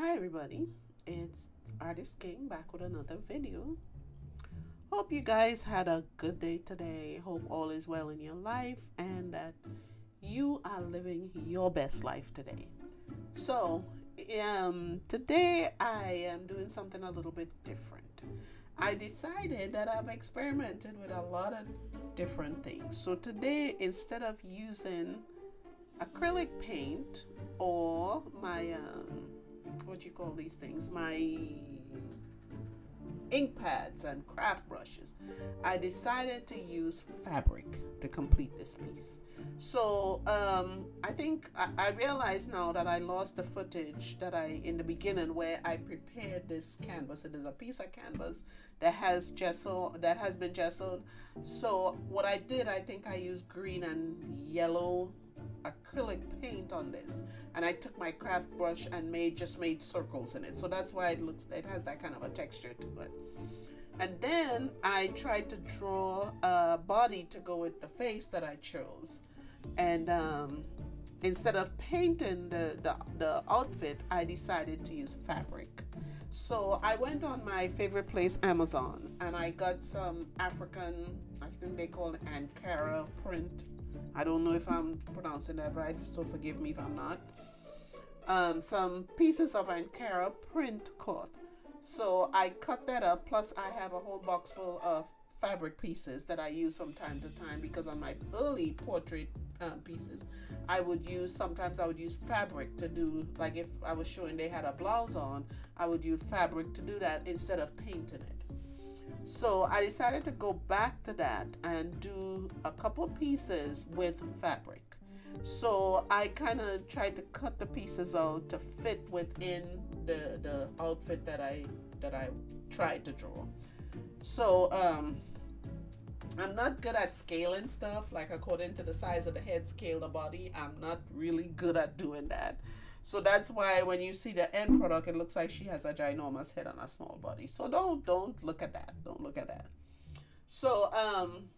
Hi everybody, it's Artist King back with another video. Hope you guys had a good day today. Hope all is well in your life and that you are living your best life today. So, um, today I am doing something a little bit different. I decided that I've experimented with a lot of different things. So today, instead of using acrylic paint or my um, what do you call these things? My ink pads and craft brushes. I decided to use fabric to complete this piece. So um, I think I, I realize now that I lost the footage that I in the beginning where I prepared this canvas. It is a piece of canvas that has gesso that has been gessoed. So what I did I think I used green and yellow acrylic paint on this. And I took my craft brush and made just made circles in it. So that's why it looks it has that kind of a texture to it. And then I tried to draw a body to go with the face that I chose. And um, instead of painting the, the, the outfit I decided to use fabric. So I went on my favorite place Amazon and I got some African I think they call it Ankara print I don't know if I'm pronouncing that right, so forgive me if I'm not. Um, some pieces of Ankara print cloth. So I cut that up, plus I have a whole box full of fabric pieces that I use from time to time because on my early portrait uh, pieces, I would use, sometimes I would use fabric to do, like if I was showing they had a blouse on, I would use fabric to do that instead of painting it. So I decided to go back to that and do a couple pieces with fabric. So I kind of tried to cut the pieces out to fit within the, the outfit that I that I tried to draw. So um, I'm not good at scaling stuff, like according to the size of the head, scale the body. I'm not really good at doing that. So that's why when you see the end product, it looks like she has a ginormous head on a small body. So don't don't look at that. Don't look at that. So um,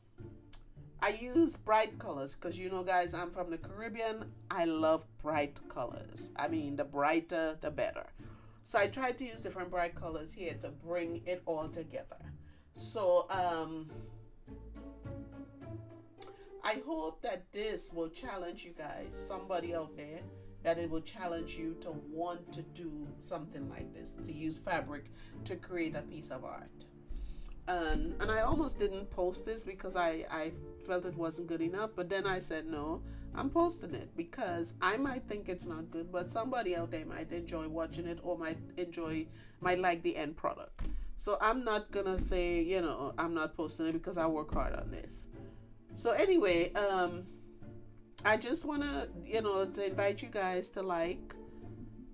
I use bright colors because you know, guys, I'm from the Caribbean. I love bright colors. I mean, the brighter, the better. So I tried to use different bright colors here to bring it all together. So um, I hope that this will challenge you guys, somebody out there that it will challenge you to want to do something like this, to use fabric to create a piece of art. And, and I almost didn't post this because I, I felt it wasn't good enough, but then I said, no, I'm posting it because I might think it's not good, but somebody out there might enjoy watching it or might enjoy, might like the end product. So I'm not gonna say, you know, I'm not posting it because I work hard on this. So anyway, um, I just want to, you know, to invite you guys to like,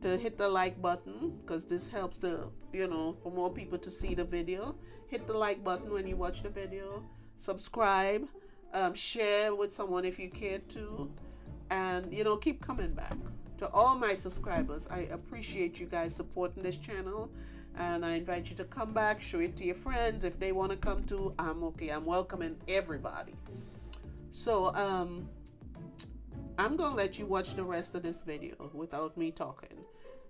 to hit the like button because this helps to, you know, for more people to see the video. Hit the like button when you watch the video. Subscribe, um, share with someone if you care to, and you know, keep coming back. To all my subscribers, I appreciate you guys supporting this channel, and I invite you to come back, show it to your friends if they want to come too, I'm okay. I'm welcoming everybody. So, um, I'm going to let you watch the rest of this video without me talking.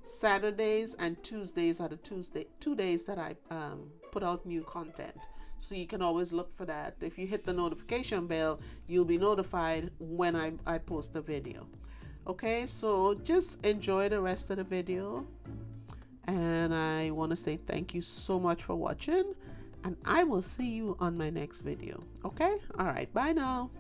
Saturdays and Tuesdays are the Tuesday two days that I um, put out new content. So you can always look for that. If you hit the notification bell, you'll be notified when I, I post a video. Okay, so just enjoy the rest of the video. And I want to say thank you so much for watching. And I will see you on my next video. Okay, all right, bye now.